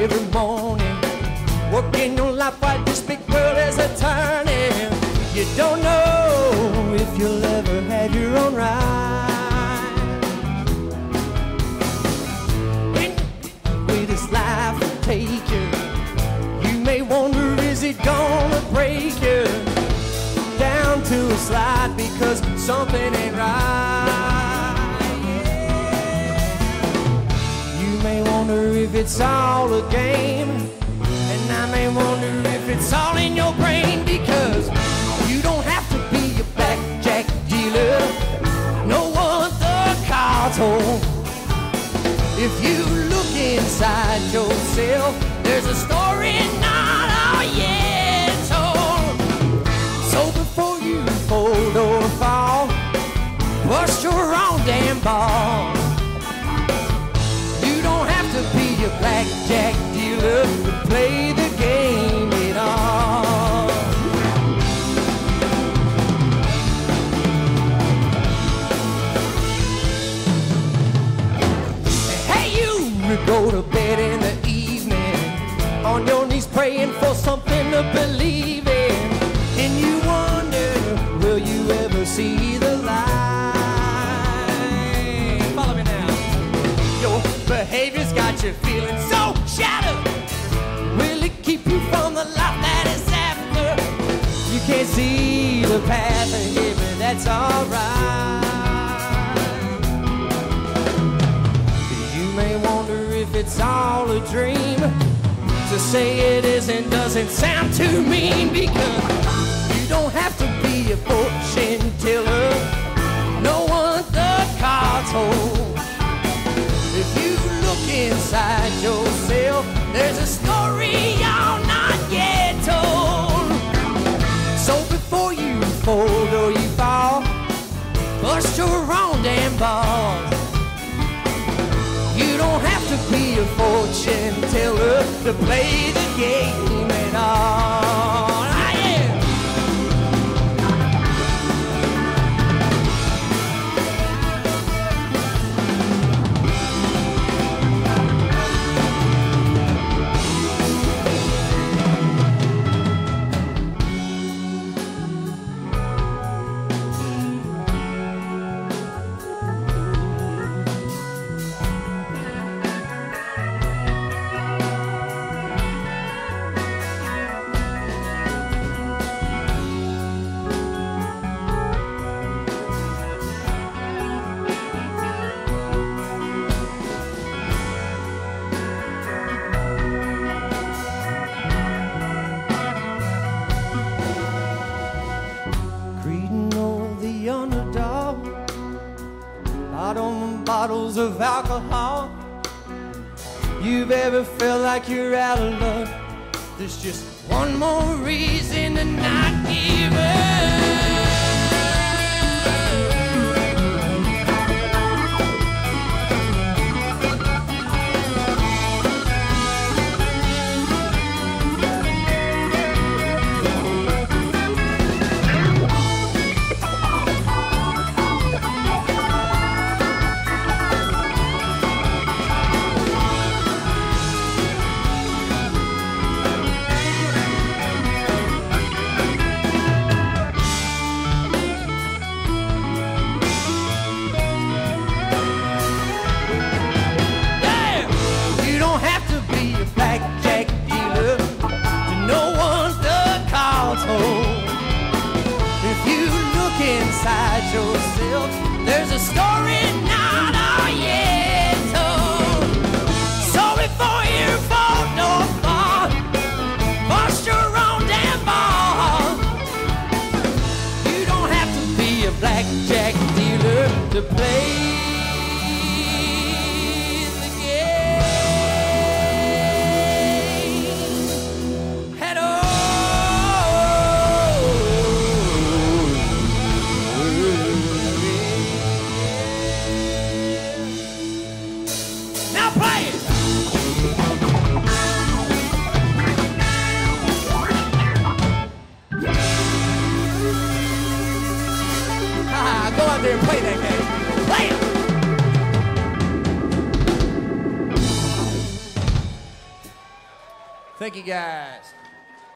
Every morning, working your life while this big world is a turning. You don't know if you'll ever have your own ride. Way this life will take you, you may wonder is it gonna break you down to a slide because something ain't right. Wonder if it's all a game, and I may wonder if it's all in your brain because you don't have to be a blackjack dealer. No one the cards hold. If you look inside yourself, there's a story not all yet told. So before you fold or fall, bust your own damn ball. Blackjack dealer to play the game at all. Hey, you go to bed in the evening on your knees praying for something to believe in, and you wonder, will you ever see see the path ahead, but that's alright. You may wonder if it's all a dream. To say it isn't doesn't sound too mean because you don't have to be a fortune teller. Be fortune teller to play the game at all. Bottles of alcohol. You've ever felt like you're out of luck? There's just one more reason to not give up. There's a story not yet told. So before you bust your own damn ball. You don't have to be a blackjack dealer to play out there and play that game. Play it! Thank you guys.